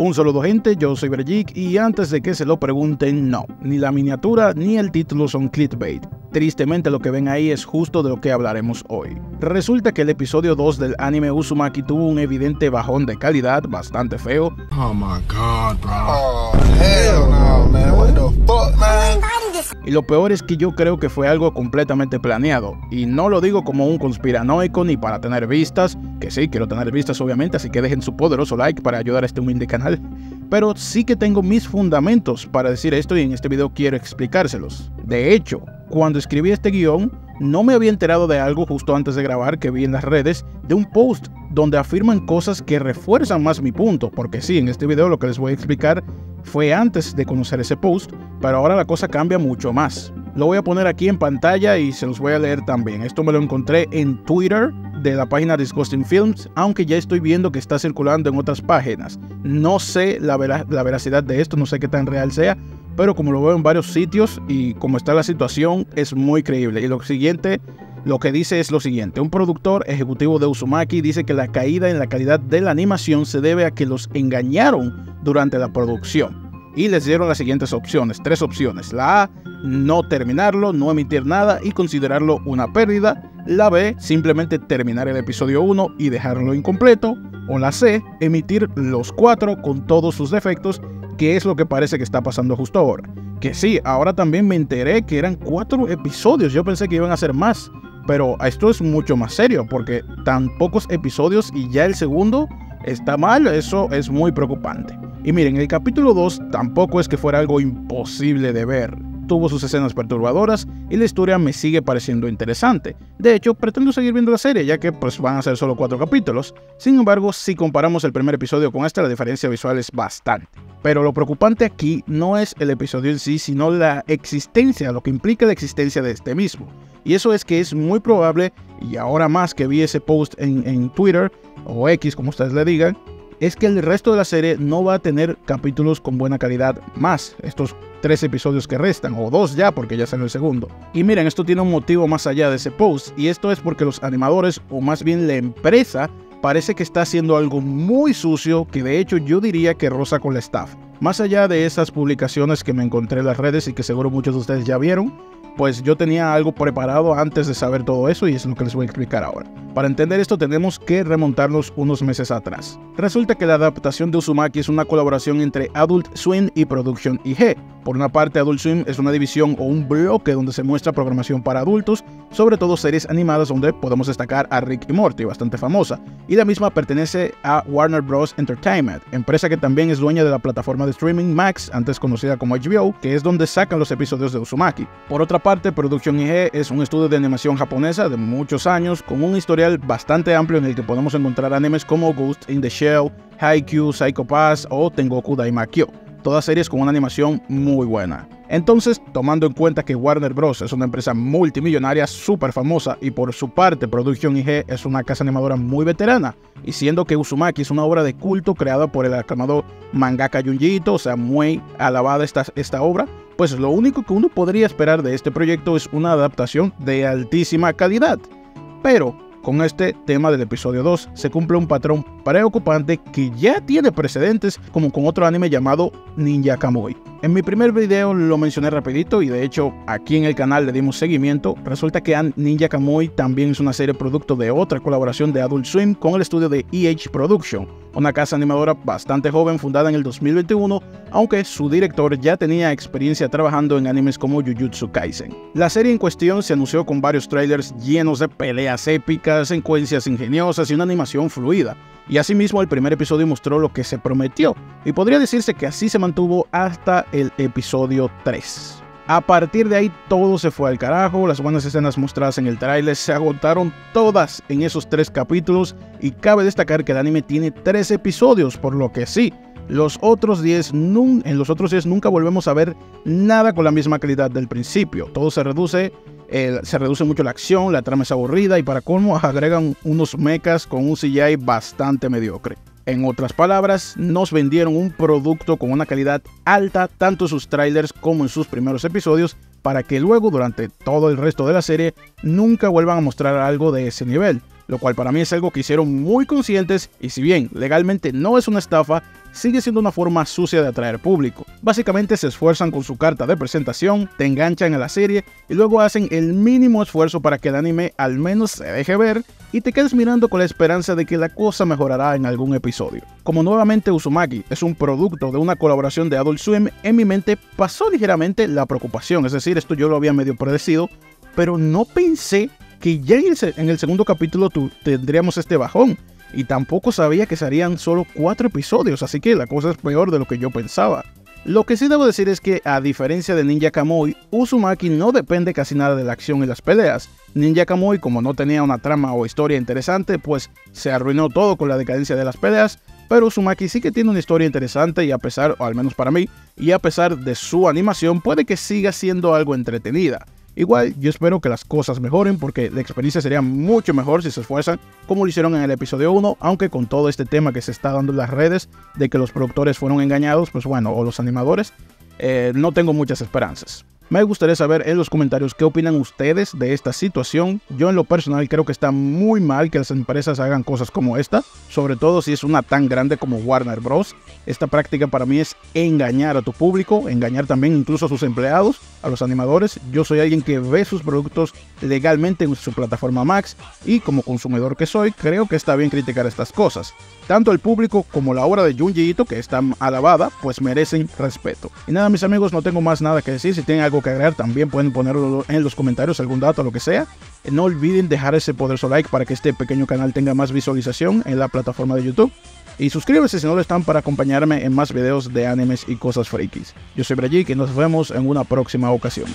Un saludo gente, yo soy Bergic y antes de que se lo pregunten, no, ni la miniatura ni el título son clickbait. Tristemente lo que ven ahí es justo de lo que hablaremos hoy. Resulta que el episodio 2 del anime Uzumaki tuvo un evidente bajón de calidad bastante feo. Oh my god, bro. Oh, hell no, man. What the fuck, man? Y lo peor es que yo creo que fue algo completamente planeado. Y no lo digo como un conspiranoico ni para tener vistas, que sí, quiero tener vistas obviamente, así que dejen su poderoso like para ayudar a este humilde canal. Pero sí que tengo mis fundamentos para decir esto y en este video quiero explicárselos. De hecho, cuando escribí este guion, no me había enterado de algo justo antes de grabar que vi en las redes, de un post donde afirman cosas que refuerzan más mi punto, porque sí, en este video lo que les voy a explicar fue antes de conocer ese post, pero ahora la cosa cambia mucho más. Lo voy a poner aquí en pantalla y se los voy a leer también. Esto me lo encontré en Twitter de la página Disgusting Films, aunque ya estoy viendo que está circulando en otras páginas. No sé la, la veracidad de esto, no sé qué tan real sea, pero como lo veo en varios sitios y como está la situación, es muy creíble. Y lo siguiente, lo que dice es lo siguiente. Un productor ejecutivo de Uzumaki dice que la caída en la calidad de la animación se debe a que los engañaron durante la producción y les dieron las siguientes opciones, tres opciones. La A, no terminarlo, no emitir nada y considerarlo una pérdida. La B, simplemente terminar el episodio 1 y dejarlo incompleto. O la C, emitir los cuatro con todos sus defectos, que es lo que parece que está pasando justo ahora. Que sí, ahora también me enteré que eran cuatro episodios, yo pensé que iban a ser más. Pero esto es mucho más serio, porque tan pocos episodios y ya el segundo está mal, eso es muy preocupante. Y miren, el capítulo 2 tampoco es que fuera algo imposible de ver. Tuvo sus escenas perturbadoras y la historia me sigue pareciendo interesante. De hecho, pretendo seguir viendo la serie ya que pues van a ser solo 4 capítulos. Sin embargo, si comparamos el primer episodio con este, la diferencia visual es bastante. Pero lo preocupante aquí no es el episodio en sí, sino la existencia, lo que implica la existencia de este mismo. Y eso es que es muy probable, y ahora más que vi ese post en, Twitter, o X como ustedes le digan, es que el resto de la serie no va a tener capítulos con buena calidad más, estos tres episodios que restan, o dos ya porque ya salió el segundo. Y miren, esto tiene un motivo más allá de ese post, y esto es porque los animadores, o más bien la empresa, parece que está haciendo algo muy sucio que de hecho yo diría que rosa con la staff. Más allá de esas publicaciones que me encontré en las redes y que seguro muchos de ustedes ya vieron, pues yo tenía algo preparado antes de saber todo eso y es lo que les voy a explicar ahora. Para entender esto tenemos que remontarnos unos meses atrás. Resulta que la adaptación de Uzumaki es una colaboración entre Adult Swim y Production IG. Por una parte, Adult Swim es una división o un bloque donde se muestra programación para adultos, sobre todo series animadas donde podemos destacar a Rick y Morty, bastante famosa, y la misma pertenece a Warner Bros. Entertainment, empresa que también es dueña de la plataforma de streaming Max, antes conocida como HBO, que es donde sacan los episodios de Uzumaki. Por otra parte, Production IG es un estudio de animación japonesa de muchos años con un historial bastante amplio en el que podemos encontrar animes como Ghost in the Shell, Haikyuu, Psycho Pass o Tengoku Daimakyo todas series con una animación muy buena. Entonces, tomando en cuenta que Warner Bros. es una empresa multimillonaria súper famosa y por su parte Production IG es una casa animadora muy veterana, y siendo que Uzumaki es una obra de culto creada por el aclamado mangaka Junji o sea, muy alabada esta, esta obra, pues lo único que uno podría esperar de este proyecto es una adaptación de altísima calidad. Pero con este tema del episodio 2 se cumple un patrón preocupante que ya tiene precedentes como con otro anime llamado Ninja Kamui. En mi primer video lo mencioné rapidito y de hecho aquí en el canal le dimos seguimiento. Resulta que Ninja Kamui también es una serie producto de otra colaboración de Adult Swim con el estudio de EH Production, una casa animadora bastante joven fundada en el 2021, aunque su director ya tenía experiencia trabajando en animes como Jujutsu Kaisen. La serie en cuestión se anunció con varios trailers llenos de peleas épicas, secuencias ingeniosas y una animación fluida y asimismo el primer episodio mostró lo que se prometió, y podría decirse que así se mantuvo hasta el episodio 3. A partir de ahí todo se fue al carajo, las buenas escenas mostradas en el tráiler se agotaron todas en esos tres capítulos y cabe destacar que el anime tiene tres episodios, por lo que sí, los otros 10 en los otros 10 nunca volvemos a ver nada con la misma calidad del principio, todo se reduce se reduce mucho la acción, la trama es aburrida y para colmo agregan unos mechas con un CGI bastante mediocre. En otras palabras, nos vendieron un producto con una calidad alta tanto en sus trailers como en sus primeros episodios para que luego durante todo el resto de la serie nunca vuelvan a mostrar algo de ese nivel. Lo cual para mí es algo que hicieron muy conscientes y si bien legalmente no es una estafa, sigue siendo una forma sucia de atraer público. Básicamente se esfuerzan con su carta de presentación, te enganchan a la serie y luego hacen el mínimo esfuerzo para que el anime al menos se deje ver y te quedes mirando con la esperanza de que la cosa mejorará en algún episodio. Como nuevamente Uzumaki es un producto de una colaboración de Adult Swim, en mi mente pasó ligeramente la preocupación, es decir, esto yo lo había medio predecido, pero no pensé que ya en el, segundo capítulo tendríamos este bajón. Y tampoco sabía que serían solo cuatro episodios, así que la cosa es peor de lo que yo pensaba. Lo que sí debo decir es que, a diferencia de Ninja Kamui, Uzumaki no depende casi nada de la acción y las peleas. Ninja Kamui, como no tenía una trama o historia interesante, pues se arruinó todo con la decadencia de las peleas, pero Uzumaki sí que tiene una historia interesante y a pesar, o al menos para mí, y a pesar de su animación, puede que siga siendo algo entretenida. Igual yo espero que las cosas mejoren porque la experiencia sería mucho mejor si se esfuerzan como lo hicieron en el episodio 1, aunque con todo este tema que se está dando en las redes de que los productores fueron engañados, pues bueno, o los animadores, eh, no tengo muchas esperanzas. Me gustaría saber en los comentarios qué opinan ustedes de esta situación. Yo en lo personal creo que está muy mal que las empresas hagan cosas como esta, sobre todo si es una tan grande como Warner Bros. Esta práctica para mí es engañar a tu público, engañar también incluso a sus empleados, a los animadores. Yo soy alguien que ve sus productos legalmente en su plataforma Max y como consumidor que soy, creo que está bien criticar estas cosas. Tanto el público como la obra de Junji Ito, que está alabada, pues merecen respeto. Y nada, mis amigos, no tengo más nada que decir. Si tienen algo que agregar, también pueden ponerlo en los comentarios, algún dato, lo que sea. No olviden dejar ese poderoso like para que este pequeño canal tenga más visualización en la plataforma de YouTube. Y suscríbete si no lo están para acompañarme en más videos de animes y cosas frikis. Yo soy Brayik y nos vemos en una próxima ocasión.